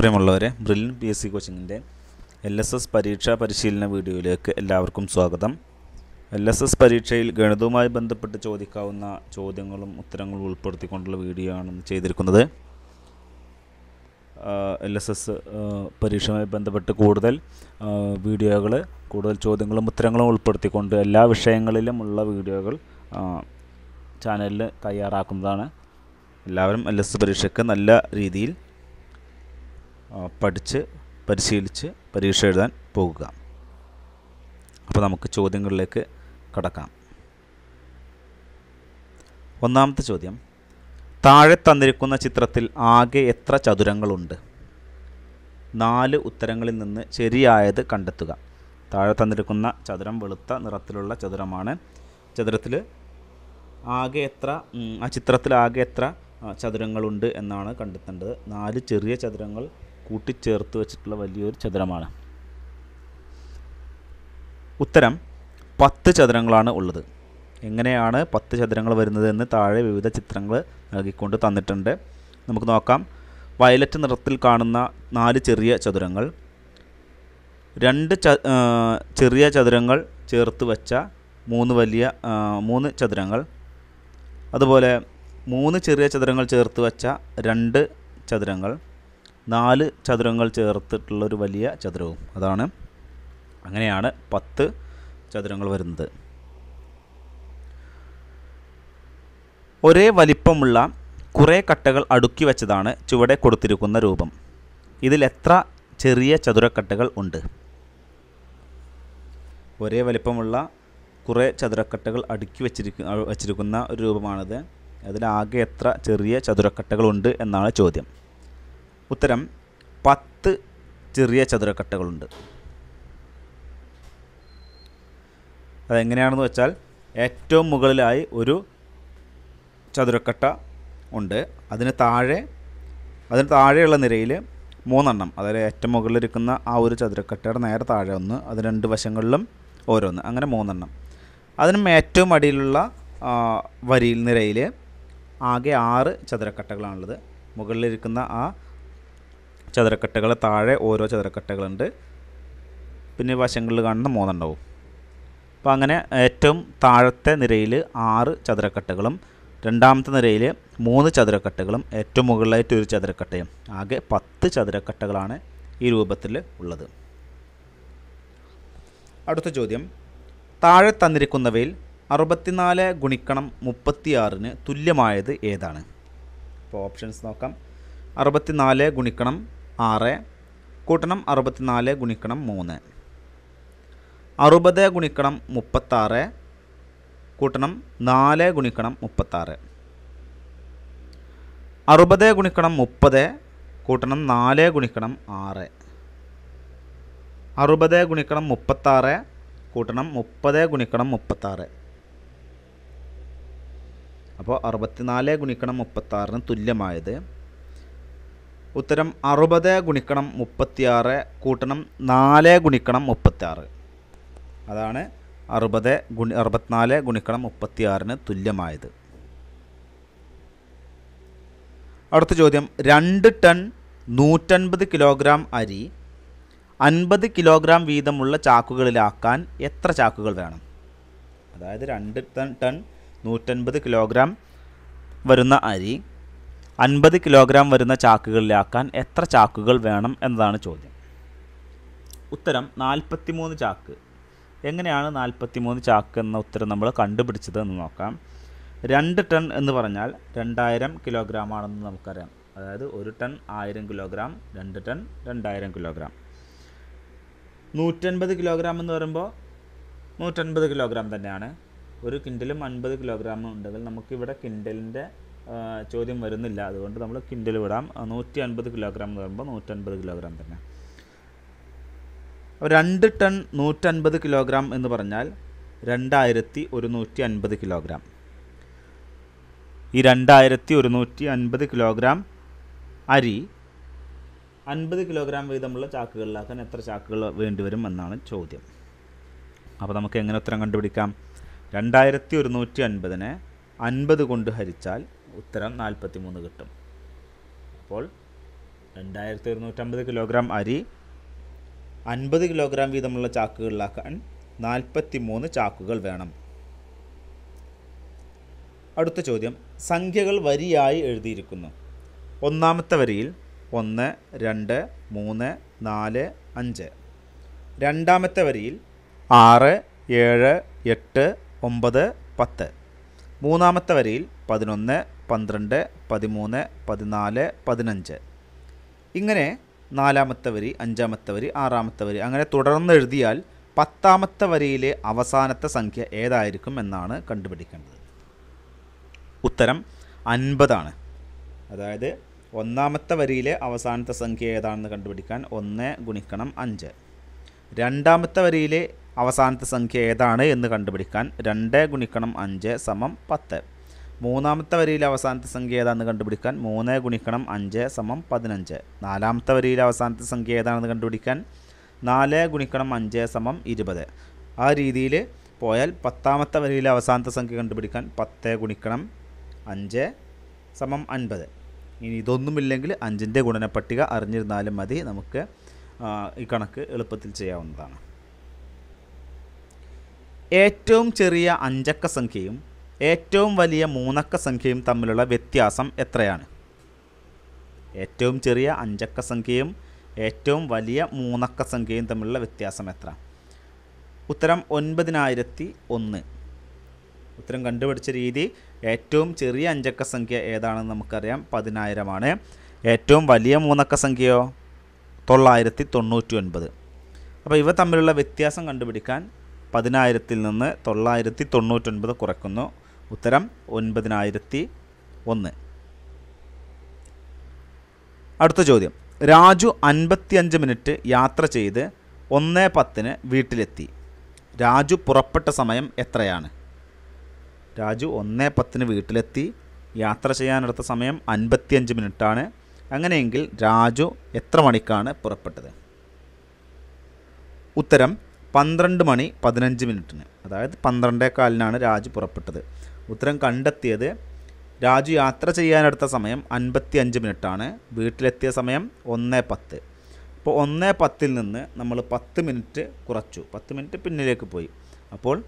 പ്രിയമുള്ളവരെ brilliant P S C കോച്ചിങ്ങിന്റെ L S S പരീക്ഷാ പരിശീലന വീഡിയോയിലേക്ക് എല്ലാവർക്കും സ്വാഗതം. എൽ എസ് എസ് പരീക്ഷയിൽ ഗണിതവുമായി ബന്ധപ്പെട്ട് ചോദിക്കാവുന്ന ചോദ്യങ്ങളും ഉത്തരങ്ങളും ഉൾപ്പെടുത്തിക്കൊണ്ടുള്ള വീഡിയോ ആണ് ചെയ്തിരിക്കുന്നത്. എൽ എസ് എസ് പരീക്ഷയുമായി ബന്ധപ്പെട്ട് കൂടുതൽ വീഡിയോകൾ കൂടുതൽ ചോദ്യങ്ങളും ഉത്തരങ്ങളും ഉൾപ്പെടുത്തിക്കൊണ്ട് എല്ലാ വിഷയങ്ങളിലും ഉള്ള വീഡിയോകൾ ചാനലിൽ തയ്യാറാക്കുന്നതാണ്. എല്ലാവരും എൽ എസ് പരീക്ഷയ്ക്ക് നല്ല രീതിയിൽ പഠിച്ച് പരിശീലിച്ച് പരീക്ഷ എഴുതാൻ പോകുക. അപ്പോൾ നമുക്ക് ചോദ്യങ്ങളിലേക്ക് കടക്കാം. ഒന്നാമത്തെ ചോദ്യം. താഴെ തന്നിരിക്കുന്ന ചിത്രത്തിൽ ആകെ എത്ര ചതുരങ്ങളുണ്ട്? നാല് ഉത്തരങ്ങളിൽ നിന്ന് ശരിയായത് കണ്ടെത്തുക. താഴെ തന്നിരിക്കുന്ന ചതുരം വെളുത്ത നിറത്തിലുള്ള ചതുരമാണ്. ചതുരത്തിൽ ആകെ എത്ര ആ ചിത്രത്തിൽ ആകെ എത്ര ചതുരങ്ങളുണ്ട് എന്നാണ് കണ്ടെത്തേണ്ടത്. നാല് ചെറിയ ചതുരങ്ങൾ കൂട്ടിച്ചേർത്ത് വെച്ചിട്ടുള്ള വലിയൊരു ചതുരമാണ്. ഉത്തരം പത്ത് ചതുരങ്ങളാണ് ഉള്ളത്. എങ്ങനെയാണ് പത്ത് ചതുരങ്ങൾ വരുന്നത് എന്ന് താഴെ വിവിധ ചിത്രങ്ങൾ നൽകിക്കൊണ്ട് തന്നിട്ടുണ്ട്. നമുക്ക് നോക്കാം. വയലറ്റ് നിറത്തിൽ കാണുന്ന നാല് ചെറിയ ചതുരങ്ങൾ. രണ്ട് ചെറിയ ചതുരങ്ങൾ ചേർത്ത് വെച്ച മൂന്ന് വലിയ മൂന്ന് ചതുരങ്ങൾ. അതുപോലെ മൂന്ന് ചെറിയ ചതുരങ്ങൾ ചേർത്ത് വെച്ച രണ്ട് ചതുരങ്ങൾ. നാല് ചതുരങ്ങൾ ചേർത്തിട്ടുള്ളൊരു വലിയ ചതുരവും. അതാണ് അങ്ങനെയാണ് പത്ത് ചതുരങ്ങൾ വരുന്നത്. ഒരേ വലിപ്പമുള്ള കുറേ കട്ടകൾ അടുക്കി വെച്ചതാണ് ചുവടെ കൊടുത്തിരിക്കുന്ന രൂപം. ഇതിൽ എത്ര ചെറിയ ചതുരക്കട്ടകൾ ഉണ്ട്? ഒരേ വലിപ്പമുള്ള കുറേ ചതുരക്കട്ടകൾ അടുക്കി വെച്ചിരിക്കുന്ന വച്ചിരിക്കുന്ന ഒരു രൂപമാണിത്. അതിലാകെ എത്ര ചെറിയ ചതുരക്കട്ടകളുണ്ട് എന്നാണ് ചോദ്യം. ഉത്തരം പത്ത് ചെറിയ ചതുരക്കട്ടകളുണ്ട്. അതെങ്ങനെയാണെന്ന് വെച്ചാൽ ഏറ്റവും മുകളിലായി ഒരു ചതുരക്കട്ട ഉണ്ട്. അതിന് താഴെ അതിന് താഴെയുള്ള നിരയിൽ മൂന്നെണ്ണം. അതായത് ഏറ്റവും മുകളിലിരിക്കുന്ന ആ ഒരു ചതുരക്കട്ടയുടെ നേരെ താഴെ ഒന്ന് അത് രണ്ട് വശങ്ങളിലും ഓരോന്ന്. അങ്ങനെ മൂന്നെണ്ണം. അതിനും ഏറ്റവും അടിയിലുള്ള വരിയിൽ നിരയിൽ ആകെ ആറ് ചതുരക്കട്ടകളാണുള്ളത്. മുകളിലിരിക്കുന്ന ആ ചതുരക്കട്ടകൾ താഴെ ഓരോ ചതുരക്കട്ടകളുണ്ട്. പിന്നെ വശങ്ങളിൽ കാണുന്ന മൂന്നെണ്ണവും. അപ്പോൾ അങ്ങനെ ഏറ്റവും താഴത്തെ നിരയിൽ ആറ് ചതുരക്കട്ടകളും രണ്ടാമത്തെ നിരയിൽ മൂന്ന് ചതുരക്കട്ടകളും ഏറ്റവും മുകളിലായിട്ട് ഒരു ചതുരക്കട്ടയും. ആകെ പത്ത് ചതുരക്കട്ടകളാണ് ഈ രൂപത്തിൽ ഉള്ളത്. അടുത്ത ചോദ്യം. താഴെ തന്നിരിക്കുന്നവയിൽ അറുപത്തിനാല് ഗുണിക്കണം മുപ്പത്തിയാറിന് തുല്യമായത് ഏതാണ്? അപ്പോൾ ഓപ്ഷൻസ് നോക്കാം. അറുപത്തിനാല് ഗുണിക്കണം ആറ് കൂട്ടണം അറുപത്തിനാല് ഗുണിക്കണം മൂന്ന്. അറുപത് ഗുണിക്കണം മുപ്പത്താറ് കൂട്ടണം നാല് ഗുണിക്കണം മുപ്പത്താറ്. അറുപത് ഗുണിക്കണം മുപ്പത് കൂട്ടണം നാല് ഗുണിക്കണം ആറ്. അറുപത് ഗുണിക്കണം മുപ്പത്താറ് കൂട്ടണം മുപ്പത് ഗുണിക്കണം മുപ്പത്താറ്. അപ്പോൾ അറുപത്തിനാല് ഗുണിക്കണം മുപ്പത്താറിന് തുല്യമായത് ഉത്തരം അറുപത് ഗുണിക്കണം മുപ്പത്തിയാറ് കൂട്ടണം നാല് ഗുണിക്കണം മുപ്പത്തിയാറ്. അതാണ് അറുപത് ഗുണി അറുപത്തിനാല് ഗുണിക്കണം മുപ്പത്തിയാറിന് തുല്യമായത്. അടുത്ത ചോദ്യം രണ്ട് ടൺ നൂറ്റൻപത് കിലോഗ്രാം അരി അൻപത് കിലോഗ്രാം വീതമുള്ള ചാക്കുകളിലാക്കാൻ എത്ര ചാക്കുകൾ വേണം? അതായത് രണ്ട് ടൺ ടൺ നൂറ്റൻപത് കിലോഗ്രാം വരുന്ന അരി അൻപത് കിലോഗ്രാം വരുന്ന ചാക്കുകളിലാക്കാൻ എത്ര ചാക്കുകൾ വേണം എന്നതാണ് ചോദ്യം. ഉത്തരം നാൽപ്പത്തിമൂന്ന് ചാക്ക്. എങ്ങനെയാണ് നാൽപ്പത്തിമൂന്ന് ചാക്ക് എന്ന ഉത്തരം നമ്മൾ കണ്ടുപിടിച്ചത് എന്ന് നോക്കാം. രണ്ട് ടൺ എന്ന് പറഞ്ഞാൽ രണ്ടായിരം കിലോഗ്രാം ആണെന്ന് നമുക്കറിയാം. അതായത് ഒരു ടൺ ആയിരം കിലോഗ്രാം രണ്ട് ടൺ രണ്ടായിരം കിലോഗ്രാം. നൂറ്റൻപത് കിലോഗ്രാം എന്ന് പറയുമ്പോൾ നൂറ്റൻപത് കിലോഗ്രാം തന്നെയാണ്. ഒരു കിൻഡലും അൻപത് കിലോഗ്രാം ഉണ്ടെങ്കിൽ നമുക്കിവിടെ കിൻഡലിന്റെ ചോദ്യം വരുന്നില്ല. അതുകൊണ്ട് നമ്മൾ കിൻഡിൽ വിടാം. നൂറ്റി അൻപത് കിലോഗ്രാം എന്ന് പറയുമ്പോൾ നൂറ്റൻപത് കിലോഗ്രാം തന്നെ. അപ്പോൾ രണ്ട് ടൺ നൂറ്റൻപത് കിലോഗ്രാം എന്ന് പറഞ്ഞാൽ രണ്ടായിരത്തി ഒരുന്നൂറ്റി അൻപത് കിലോഗ്രാം. ഈ രണ്ടായിരത്തി ഒരുന്നൂറ്റി അൻപത് കിലോഗ്രാം അരി അൻപത് കിലോഗ്രാം വീതമുള്ള ചാക്കുകളിലാക്കാൻ എത്ര ചാക്കുകൾ വേണ്ടിവരും എന്നാണ് ചോദ്യം. അപ്പോൾ നമുക്ക് എങ്ങനെ ഉത്തരം കണ്ടുപിടിക്കാം? രണ്ടായിരത്തി ഒരുന്നൂറ്റി അൻപതിനെ അൻപത് കൊണ്ട് ഹരിച്ചാൽ ഉത്തരം നാൽപ്പത്തി മൂന്ന് കിട്ടും. അപ്പോൾ രണ്ടായിരത്തി ഒരുന്നൂറ്റമ്പത് കിലോഗ്രാം അരി അൻപത് കിലോഗ്രാം വീതമുള്ള ചാക്കുകളിലാക്കാൻ നാൽപ്പത്തി മൂന്ന് ചാക്കുകൾ വേണം. അടുത്ത ചോദ്യം സംഖ്യകൾ വരിയായി എഴുതിയിരിക്കുന്നു. ഒന്നാമത്തെ വരിയിൽ ഒന്ന് രണ്ട് മൂന്ന് നാല് അഞ്ച്. രണ്ടാമത്തെ വരിയിൽ ആറ് ഏഴ് എട്ട് ഒമ്പത് പത്ത്. മൂന്നാമത്തെ വരിയിൽ പതിനൊന്ന് പന്ത്രണ്ട് പതിമൂന്ന് പതിനാല് പതിനഞ്ച്. ഇങ്ങനെ നാലാമത്തെ വരി അഞ്ചാമത്തെ വരി ആറാമത്തെ വരി അങ്ങനെ തുടർന്ന് എഴുതിയാൽ പത്താമത്തെ വരിയിലെ അവസാനത്തെ സംഖ്യ ഏതായിരിക്കും എന്നാണ് കണ്ടുപിടിക്കേണ്ടത്. ഉത്തരം അൻപതാണ്. അതായത് ഒന്നാമത്തെ വരിയിലെ അവസാനത്തെ സംഖ്യ ഏതാണെന്ന് കണ്ടുപിടിക്കാൻ ഒന്ന് ഗുണിക്കണം അഞ്ച്. രണ്ടാമത്തെ വരിയിലെ അവസാനത്തെ സംഖ്യ ഏതാണ് എന്ന് കണ്ടുപിടിക്കാൻ രണ്ട് ഗുണിക്കണം അഞ്ച് സമം പത്ത്. മൂന്നാമത്തെ വരിയിലെ അവസാനത്തെ സംഖ്യ ഏതാണെന്ന് കണ്ടുപിടിക്കാൻ മൂന്ന് ഗുണിക്കണം അഞ്ച് സമം പതിനഞ്ച്. നാലാമത്തെ വരിയിലെ അവസാനത്തെ സംഖ്യ ഏതാണെന്ന് കണ്ടുപിടിക്കാൻ നാല് ഗുണിക്കണം അഞ്ച് സമം ഇരുപത്. ആ രീതിയിൽ പോയാൽ പത്താമത്തെ വരിയിലെ അവസാനത്തെ സംഖ്യ കണ്ടുപിടിക്കാൻ പത്ത് ഗുണിക്കണം അഞ്ച് സമം അൻപത്. ഇനി ഇതൊന്നുമില്ലെങ്കിൽ അഞ്ചിന്റെ ഗുണനപ്പട്ടിക അറിഞ്ഞിരുന്നാലും മതി. നമുക്ക് ഈ കണക്ക് എളുപ്പത്തിൽ ചെയ്യാവുന്നതാണ്. ഏറ്റവും ചെറിയ അഞ്ചക്ക സംഖ്യയും ഏറ്റവും വലിയ മൂന്നക്ക സംഖ്യയും തമ്മിലുള്ള വ്യത്യാസം എത്രയാണ്? ഏറ്റവും ചെറിയ അഞ്ചക്ക സംഖ്യയും ഏറ്റവും വലിയ മൂന്നക്ക സംഖ്യയും തമ്മിലുള്ള വ്യത്യാസം എത്ര? ഉത്തരം ഒൻപതിനായിരത്തി ഒന്ന്. ഉത്തരം കണ്ടുപിടിച്ച രീതി ഏറ്റവും ചെറിയ അഞ്ചക്ക സംഖ്യ ഏതാണെന്ന് നമുക്കറിയാം. പതിനായിരമാണ്. ഏറ്റവും വലിയ മൂന്നക്ക സംഖ്യയോ? തൊള്ളായിരത്തി തൊണ്ണൂറ്റി ഒൻപത്. അപ്പോൾ ഇവ തമ്മിലുള്ള വ്യത്യാസം കണ്ടുപിടിക്കാൻ പതിനായിരത്തിൽ നിന്ന് തൊള്ളായിരത്തി തൊണ്ണൂറ്റൊൻപത് കുറയ്ക്കുന്നു ഉത്തരം ഒൻപതിനായിരത്തി ഒന്ന്. അടുത്ത ചോദ്യം. രാജു അൻപത്തിയഞ്ച് മിനിറ്റ് യാത്ര ചെയ്ത് ഒന്ന് പത്തിന് വീട്ടിലെത്തി. രാജു പുറപ്പെട്ട സമയം എത്രയാണ്? രാജു ഒന്ന് പത്തിന് വീട്ടിലെത്തി. യാത്ര ചെയ്യാനെടുത്ത സമയം അൻപത്തിയഞ്ച് മിനിറ്റാണ്. അങ്ങനെയെങ്കിൽ രാജു എത്ര മണിക്കാണ് പുറപ്പെട്ടത്? ഉത്തരം പന്ത്രണ്ട് മണി പതിനഞ്ച് മിനിറ്റിന്. അതായത് പന്ത്രണ്ടേ കാലിനാണ് രാജു പുറപ്പെട്ടത്. ഉത്തരം കണ്ടെത്തിയത് രാജു യാത്ര ചെയ്യാനെടുത്ത സമയം അൻപത്തി അഞ്ച് മിനിറ്റാണ്. വീട്ടിലെത്തിയ സമയം ഒന്ന് പത്ത്. അപ്പോൾ ഒന്ന് പത്തിൽ നിന്ന് നമ്മൾ പത്ത് മിനിറ്റ് കുറച്ചു. പത്ത് മിനിറ്റ് പിന്നിലേക്ക് പോയി. അപ്പോൾ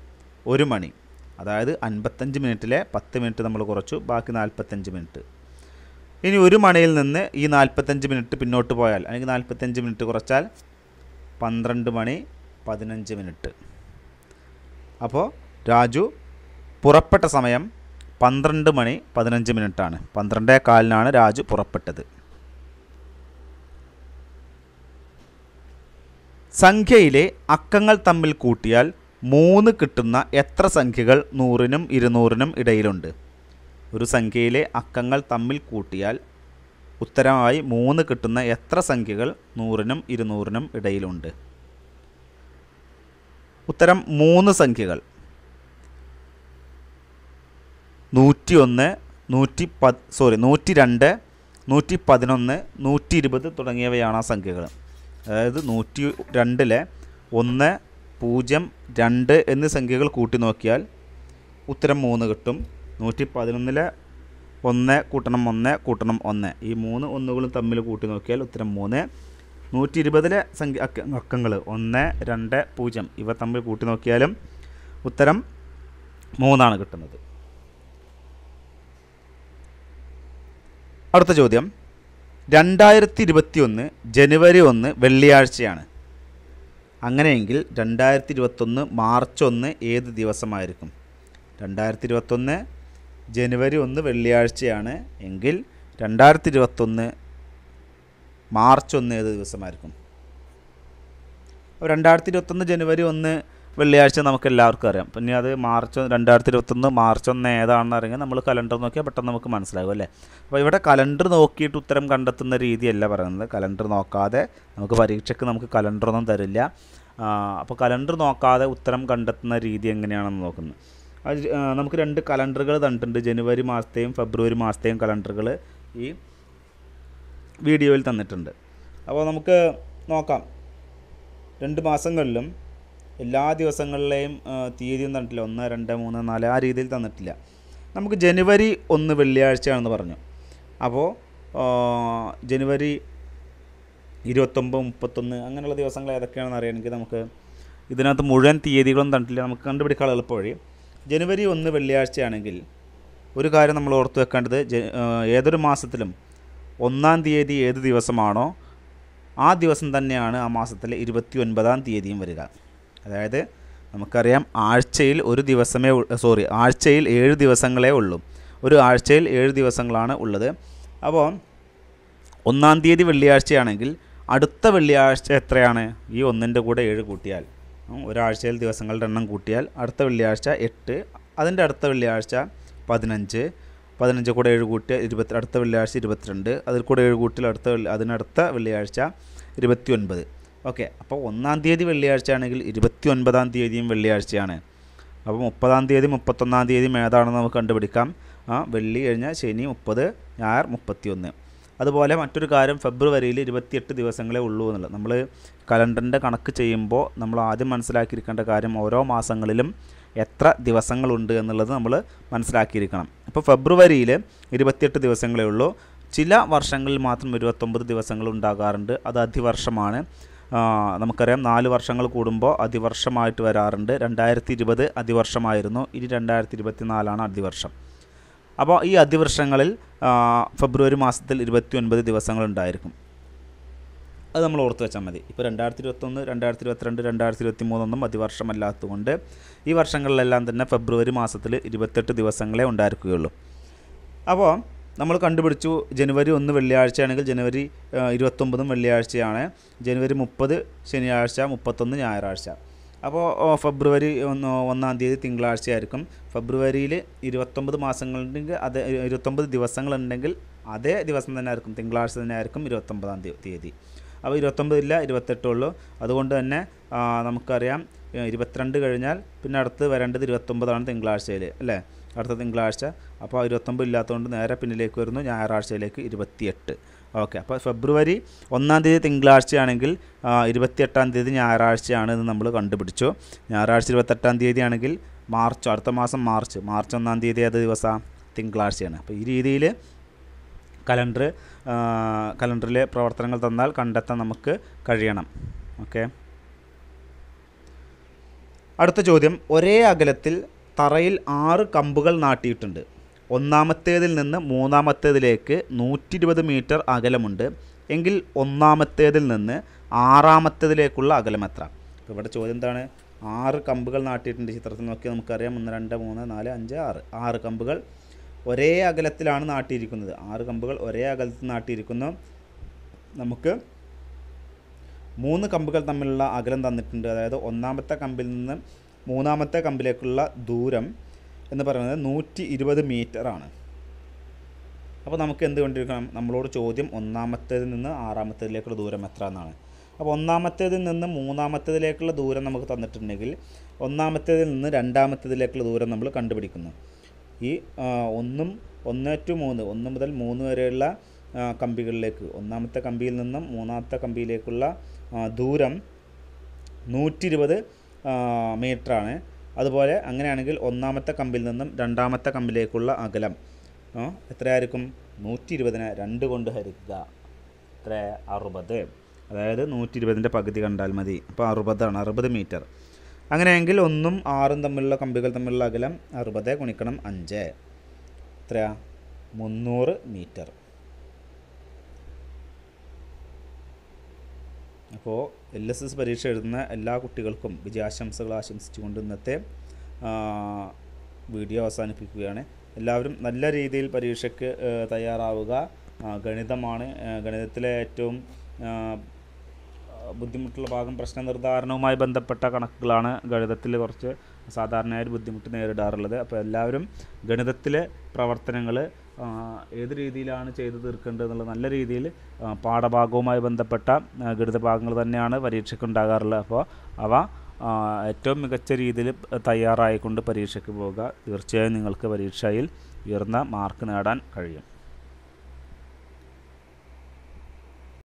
ഒരു മണി. അതായത് അൻപത്തഞ്ച് മിനിറ്റിലെ പത്ത് മിനിറ്റ് നമ്മൾ കുറച്ചു. ബാക്കി നാൽപ്പത്തഞ്ച് മിനിറ്റ്. ഇനി ഒരു മണിയിൽ നിന്ന് ഈ നാൽപ്പത്തഞ്ച് മിനിറ്റ് പിന്നോട്ട് പോയാൽ അല്ലെങ്കിൽ നാൽപ്പത്തഞ്ച് മിനിറ്റ് കുറച്ചാൽ പന്ത്രണ്ട് മണി പതിനഞ്ച് മിനിറ്റ്. അപ്പോൾ രാജു പുറപ്പെട്ട സമയം പന്ത്രണ്ട് മണി പതിനഞ്ച് മിനിറ്റാണ്. പന്ത്രണ്ടേ കാലിനാണ് രാജു പുറപ്പെട്ടത്. സംഖ്യയിലെ അക്കങ്ങൾ തമ്മിൽ കൂട്ടിയാൽ മൂന്ന് കിട്ടുന്ന എത്ര സംഖ്യകൾ നൂറിനും ഇരുന്നൂറിനും ഇടയിലുണ്ട്? ഒരു സംഖ്യയിലെ അക്കങ്ങൾ തമ്മിൽ കൂട്ടിയാൽ ഉത്തരമായി മൂന്ന് കിട്ടുന്ന എത്ര സംഖ്യകൾ നൂറിനും ഇരുന്നൂറിനും ഇടയിലുണ്ട്? ഉത്തരം മൂന്ന് സംഖ്യകൾ. നൂറ്റി ഒന്ന് നൂറ്റി പത് സോറി നൂറ്റി രണ്ട് നൂറ്റി പതിനൊന്ന് നൂറ്റി ഇരുപത് തുടങ്ങിയവയാണ് ആ സംഖ്യകൾ. അതായത് നൂറ്റി രണ്ടിലെ ഒന്ന് പൂജ്യം രണ്ട് എന്നീ സംഖ്യകൾ കൂട്ടി നോക്കിയാൽ ഉത്തരം മൂന്ന് കിട്ടും. നൂറ്റി പതിനൊന്നിലെ ഒന്ന് കൂട്ടണം ഒന്ന് കൂട്ടണം ഒന്ന്. ഈ മൂന്ന് ഒന്നുകളും തമ്മിൽ കൂട്ടി നോക്കിയാൽ ഉത്തരം മൂന്ന് നൂറ്റി ഇരുപതിലെ സംഖ്യ അക്ക അക്കങ്ങൾ ഒന്ന് രണ്ട് പൂജ്യം. ഇവ തമ്മിൽ കൂട്ടി നോക്കിയാലും ഉത്തരം മൂന്നാണ് കിട്ടുന്നത്. അടുത്ത ചോദ്യം. രണ്ടായിരത്തി ഇരുപത്തി ഒന്ന് ജനുവരി ഒന്ന് വെള്ളിയാഴ്ചയാണ്. അങ്ങനെയെങ്കിൽ രണ്ടായിരത്തി ഇരുപത്തൊന്ന് മാർച്ച് ഒന്ന് ഏത് ദിവസമായിരിക്കും? രണ്ടായിരത്തി ഇരുപത്തൊന്ന് ജനുവരി ഒന്ന് വെള്ളിയാഴ്ചയാണ് എങ്കിൽ രണ്ടായിരത്തി ഇരുപത്തൊന്ന് മാർച്ച് ഒന്ന് ഏത് ദിവസമായിരിക്കും? രണ്ടായിരത്തി ഇരുപത്തൊന്ന് ജനുവരി ഒന്ന് വെള്ളിയാഴ്ച നമുക്ക് എല്ലാവർക്കും അറിയാം. പിന്നെ അത് മാർച്ച് രണ്ടായിരത്തി ഇരുപത്തൊന്ന് മാർച്ച് ഒന്ന് ഏതാണെന്ന് അറിയാൻ നമ്മൾ കലണ്ടർ നോക്കിയാൽ പെട്ടെന്ന് നമുക്ക് മനസ്സിലാകും അല്ലേ? അപ്പോൾ ഇവിടെ കലണ്ടർ നോക്കിയിട്ട് ഉത്തരം കണ്ടെത്തുന്ന രീതിയല്ല പറയുന്നത്. കലണ്ടർ നോക്കാതെ നമുക്ക് പരീക്ഷയ്ക്ക് നമുക്ക് കലണ്ടറൊന്നും തരില്ല. അപ്പോൾ കലണ്ടർ നോക്കാതെ ഉത്തരം കണ്ടെത്തുന്ന രീതി എങ്ങനെയാണെന്ന് നോക്കുന്നത് നമുക്ക് രണ്ട് കലണ്ടറുകൾ തന്നിട്ടുണ്ട്. ജനുവരി മാസത്തെയും ഫെബ്രുവരി മാസത്തെയും കലണ്ടറുകൾ. ഈ വീഡിയോയിൽ തന്നിട്ടുണ്ട്. അപ്പോൾ നമുക്ക് നോക്കാം. രണ്ട് മാസങ്ങളിലും എല്ലാ ദിവസങ്ങളിലെയും തീയതി തന്നിട്ടില്ല. ഒന്ന് രണ്ട് മൂന്ന് നാല് ആ രീതിയിൽ തന്നിട്ടില്ല. നമുക്ക് ജനുവരി ഒന്ന് വെള്ളിയാഴ്ചയാണെന്ന് പറഞ്ഞു. അപ്പോൾ ജനുവരി ഇരുപത്തൊമ്പത് മുപ്പത്തൊന്ന് അങ്ങനെയുള്ള ദിവസങ്ങൾ ഏതൊക്കെയാണെന്ന് അറിയണമെങ്കിൽ നമുക്ക് ഇതിനകത്ത് മുഴുവൻ തീയതികളും തന്നിട്ടില്ല. നമുക്ക് കണ്ടുപിടിക്കാൻ എളുപ്പ വഴി. ജനുവരി ഒന്ന് വെള്ളിയാഴ്ചയാണെങ്കിൽ ഒരു കാര്യം നമ്മൾ ഓർത്ത് വെക്കേണ്ടത് ഏതൊരു മാസത്തിലും ഒന്നാം തീയതി ഏത് ദിവസമാണോ ആ ദിവസം തന്നെയാണ് ആ മാസത്തിലെ ഇരുപത്തി ഒൻപതാം തീയതിയും വരിക. അതായത് നമുക്കറിയാം ആഴ്ചയിൽ ഒരു ദിവസമേ സോറി ആഴ്ചയിൽ ഏഴ് ദിവസങ്ങളേ ഉള്ളൂ. ഒരു ആഴ്ചയിൽ ഏഴ് ദിവസങ്ങളാണ് ഉള്ളത്. അപ്പോൾ ഒന്നാം തീയതി വെള്ളിയാഴ്ചയാണെങ്കിൽ അടുത്ത വെള്ളിയാഴ്ച എത്രയാണ്? ഈ ഒന്നിന്റെ കൂടെ ഏഴ് കൂട്ടിയാൽ. ഒരാഴ്ചയിൽ ദിവസങ്ങളുടെ എണ്ണം കൂട്ടിയാൽ അടുത്ത വെള്ളിയാഴ്ച എട്ട് അതിന്റെ അടുത്ത വെള്ളിയാഴ്ച പതിനഞ്ച് പതിനഞ്ച് കൂടെ ഏഴ് കൂട്ടി ഇരുപത്തി അടുത്ത വെള്ളിയാഴ്ച ഇരുപത്തിരണ്ട്. അതിൽ കൂടെ ഏഴ് കൂട്ടിൽ അടുത്ത അതിനടുത്ത വെള്ളിയാഴ്ച ഇരുപത്തി ഒൻപത് ഓക്കെ അപ്പോൾ ഒന്നാം തീയതി വെള്ളിയാഴ്ച ആണെങ്കിൽ ഇരുപത്തി ഒൻപതാം തീയതിയും വെള്ളിയാഴ്ചയാണ്. അപ്പോൾ മുപ്പതാം തീയതി മുപ്പത്തൊന്നാം തീയതി ഏതാണെന്ന് നമുക്ക് കണ്ടുപിടിക്കാം. ആ വെള്ളി കഴിഞ്ഞാൽ ശനി മുപ്പത് ഞായർ മുപ്പത്തിയൊന്ന്. അതുപോലെ മറ്റൊരു കാര്യം ഫെബ്രുവരിയിൽ ഇരുപത്തിയെട്ട് ദിവസങ്ങളെ ഉള്ളൂ എന്നുള്ളത്. നമ്മൾ കലണ്ടറിന്റെ കണക്ക് ചെയ്യുമ്പോൾ നമ്മൾ ആദ്യം മനസ്സിലാക്കിയിരിക്കേണ്ട കാര്യം ഓരോ മാസങ്ങളിലും എത്ര ദിവസങ്ങളുണ്ട് എന്നുള്ളത് നമ്മൾ മനസ്സിലാക്കിയിരിക്കണം. അപ്പോൾ ഫെബ്രുവരിയിൽ ഇരുപത്തിയെട്ട് ദിവസങ്ങളേ ഉള്ളൂ. ചില വർഷങ്ങളിൽ മാത്രം ഇരുപത്തൊമ്പത് ദിവസങ്ങൾ ഉണ്ടാകാറുണ്ട്. അത് അതിവർഷമാണ് നമുക്കറിയാം നാല് വർഷങ്ങൾ കൂടുമ്പോൾ അതിവർഷമായിട്ട് വരാറുണ്ട്. രണ്ടായിരത്തി ഇരുപത് അതിവർഷമായിരുന്നു ഇനി രണ്ടായിരത്തി ഇരുപത്തി നാലാണ് അതിവർഷം അപ്പോൾ ഈ അതിവർഷങ്ങളിൽ ഫെബ്രുവരി മാസത്തിൽ ഇരുപത്തി ഒൻപത് ദിവസങ്ങളുണ്ടായിരിക്കും അത് നമ്മൾ ഓർത്ത് വെച്ചാൽ മതി. ഇപ്പോൾ രണ്ടായിരത്തി ഇരുപത്തൊന്ന് രണ്ടായിരത്തി ഇരുപത്തിരണ്ട് രണ്ടായിരത്തി ഇരുപത്തി മൂന്നൊന്നും അതിവർഷമല്ലാത്തതുകൊണ്ട് ഈ വർഷങ്ങളിലെല്ലാം തന്നെ ഫെബ്രുവരി മാസത്തിൽ ഇരുപത്തെട്ട് ദിവസങ്ങളെ ഉണ്ടായിരിക്കുകയുള്ളൂ. അപ്പോൾ നമ്മൾ കണ്ടുപിടിച്ചു ജനുവരി ഒന്ന് വെള്ളിയാഴ്ചയാണെങ്കിൽ ജനുവരി ഇരുപത്തൊമ്പതും വെള്ളിയാഴ്ചയാണ്. ജനുവരി മുപ്പത് ശനിയാഴ്ച മുപ്പത്തൊന്ന് ഞായറാഴ്ച. അപ്പോൾ ഫെബ്രുവരി ഒന്ന് ഒന്നാം തീയതി തിങ്കളാഴ്ച ആയിരിക്കും ഫെബ്രുവരിയിൽ ഇരുപത്തൊമ്പത് മാസങ്ങളുണ്ടെങ്കിൽ അത് ഇരുപത്തൊമ്പത് ദിവസങ്ങളുണ്ടെങ്കിൽ അതേ ദിവസം തന്നെ ആയിരിക്കും. തിങ്കളാഴ്ച തന്നെ ആയിരിക്കും ഇരുപത്തൊമ്പതാം തീയതി. അപ്പോൾ ഇരുപത്തൊമ്പതില്ല ഇരുപത്തെട്ടുള്ളൂ അതുകൊണ്ട് തന്നെ നമുക്കറിയാം ഇരുപത്തിരണ്ട് കഴിഞ്ഞാൽ പിന്നെ അടുത്ത് വരേണ്ടത് ഇരുപത്തൊമ്പതാണ് തിങ്കളാഴ്ചയിൽ അല്ലേ? അടുത്ത തിങ്കളാഴ്ച. അപ്പോൾ ഇരുപത്തൊമ്പത് ഇല്ലാത്തതുകൊണ്ട് നേരെ പിന്നിലേക്ക് വരുന്നു ഞായറാഴ്ചയിലേക്ക് ഇരുപത്തിയെട്ട്. ഓക്കെ അപ്പോൾ ഫെബ്രുവരി ഒന്നാം തീയതി തിങ്കളാഴ്ചയാണെങ്കിൽ ഇരുപത്തിയെട്ടാം തീയതി ഞായറാഴ്ചയാണ് എന്ന് നമ്മൾ കണ്ടുപിടിച്ചു. ഞായറാഴ്ച ഇരുപത്തെട്ടാം തീയതി ആണെങ്കിൽ മാർച്ച് അടുത്ത മാസം മാർച്ച്. മാർച്ച് ഒന്നാം തീയതി ഏത് ദിവസമാണ് തിങ്കളാഴ്ചയാണ്. അപ്പോൾ ഈ രീതിയിൽ കലണ്ടർ കലണ്ടറിലെ പ്രവർത്തനങ്ങൾ തന്നാൽ കണ്ടെത്താൻ നമുക്ക് കഴിയണം. ഓക്കെ. അടുത്ത ചോദ്യം. ഒരേ അകലത്തിൽ തറയിൽ ആറ് കമ്പുകൾ നാട്ടിയിട്ടുണ്ട്. ഒന്നാമത്തേതിൽ നിന്ന് മൂന്നാമത്തേതിലേക്ക് നൂറ്റി ഇരുപത് മീറ്റർ അകലമുണ്ട്. എങ്കിൽ ഒന്നാമത്തേതിൽ നിന്ന് ആറാമത്തേതിലേക്കുള്ള അകലം എത്ര? ഇവിടെ ചോദ്യം എന്താണ്? ആറ് കമ്പുകൾ നാട്ടിയിട്ടുണ്ട് ചിത്രത്തിൽ. നോക്കി നമുക്കറിയാം. ഒന്ന് രണ്ട് മൂന്ന് നാല് അഞ്ച് ആറ്. ആറ് കമ്പുകൾ ഒരേ അകലത്തിലാണ് നാട്ടിയിരിക്കുന്നത്. ആറ് കമ്പുകൾ ഒരേ അകലത്തിൽ നാട്ടിയിരിക്കുന്നു. നമുക്ക് മൂന്ന് കമ്പുകൾ തമ്മിലുള്ള അകലം തന്നിട്ടുണ്ട്. അതായത് ഒന്നാമത്തെ കമ്പിൽ നിന്ന് മൂന്നാമത്തെ കമ്പിലേക്കുള്ള ദൂരം എന്ന് പറയുന്നത് നൂറ്റി ഇരുപത് ആണ്. അപ്പോൾ നമുക്ക് എന്ത് കണ്ടിരിക്കണം? നമ്മളോട് ചോദ്യം ഒന്നാമത്തേതിൽ നിന്ന് ആറാമത്തേതിലേക്കുള്ള ദൂരം എത്ര എന്നാണ് അപ്പോൾ ഒന്നാമത്തേതിൽ നിന്ന് മൂന്നാമത്തേതിലേക്കുള്ള ദൂരം നമുക്ക് തന്നിട്ടുണ്ടെങ്കിൽ ഒന്നാമത്തേതിൽ നിന്ന് രണ്ടാമത്തേതിലേക്കുള്ള ദൂരം നമ്മൾ കണ്ടുപിടിക്കുന്നു. ഈ ഒന്നും ഒന്ന് ടു മൂന്ന് ഒന്ന് മുതൽ മൂന്ന് വരെയുള്ള കമ്പികളിലേക്ക് ഒന്നാമത്തെ കമ്പിയിൽ നിന്നും മൂന്നാമത്തെ കമ്പിയിലേക്കുള്ള ദൂരം നൂറ്റി ഇരുപത് മീറ്ററാണ്. അതുപോലെ അങ്ങനെയാണെങ്കിൽ ഒന്നാമത്തെ കമ്പിൽ നിന്നും രണ്ടാമത്തെ കമ്പിലേക്കുള്ള അകലം എത്രയായിരിക്കും? നൂറ്റി ഇരുപതിനെ രണ്ട് കൊണ്ട് ഹരിക്കുക. എത്ര അറുപത്. അതായത് നൂറ്റി ഇരുപതിന്റെ പകുതി കണ്ടാൽ മതി. അപ്പോൾ അറുപതാണ് അറുപത് മീറ്റർ. അങ്ങനെയെങ്കിൽ ഒന്നും ആറും തമ്മിലുള്ള കമ്പികൾ തമ്മിലുള്ള അകലം അറുപത് ഗുണിക്കണം അഞ്ച്. എത്ര മുന്നൂറ് മീറ്റർ. അപ്പോൾ എൽ എസ് എസ് പരീക്ഷ എഴുതുന്ന എല്ലാ കുട്ടികൾക്കും വിജയാശംസകൾ ആശംസിച്ചുകൊണ്ട് ഇന്നത്തെ വീഡിയോ അവസാനിപ്പിക്കുകയാണ്. എല്ലാവരും നല്ല രീതിയിൽ പരീക്ഷയ്ക്ക് തയ്യാറാവുക. ഗണിതമാണ് ഗണിതത്തിലെ ഏറ്റവും ബുദ്ധിമുട്ടുള്ള ഭാഗം പ്രശ്ന നിർദ്ധാരണവുമായി ബന്ധപ്പെട്ട കണക്കുകളാണ് ഗണിതത്തിൽ കുറച്ച് സാധാരണയായി ബുദ്ധിമുട്ട് നേരിടാറുള്ളത്. അപ്പോൾ എല്ലാവരും ഗണിതത്തിലെ പ്രവർത്തനങ്ങൾ ഏത് രീതിയിലാണ് ചെയ്തു തീർക്കേണ്ടത് എന്നുള്ള നല്ല രീതിയിൽ പാഠഭാഗവുമായി ബന്ധപ്പെട്ട ഗണിത ഭാഗങ്ങൾ തന്നെയാണ് പരീക്ഷയ്ക്ക് ഉണ്ടാകാറുള്ളത് അപ്പോൾ അവ ഏറ്റവും മികച്ച രീതിയിൽ തയ്യാറായിക്കൊണ്ട് പരീക്ഷയ്ക്ക് പോവുക. തീർച്ചയായും നിങ്ങൾക്ക് പരീക്ഷയിൽ ഉയർന്ന മാർക്ക് നേടാൻ കഴിയും.